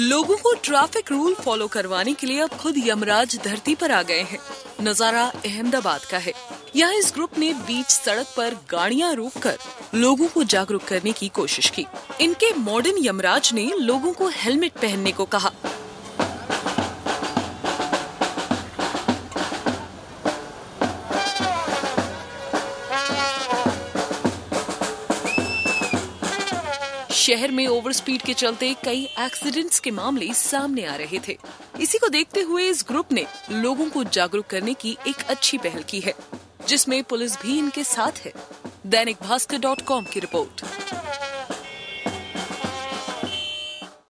लोगों को traffic rule follow करवाने के लिए अब खुद यमराज धरती पर आ गए हैं। नज़ारा अहमदाबाद का है। यहाँ इस ग्रुप ने बीच सड़क पर गाड़ियाँ रोक कर लोगो को जागरूक करने की कोशिश की। इनके मॉडर्न यमराज ने लोगों को हेलमेट पहनने को कहा। शहर में ओवर स्पीड के चलते कई एक्सीडेंट्स के मामले सामने आ रहे थे। इसी को देखते हुए इस ग्रुप ने लोगों को जागरूक करने की एक अच्छी पहल की है, जिसमें पुलिस भी इनके साथ है। दैनिक भास्कर डॉट कॉम की रिपोर्ट।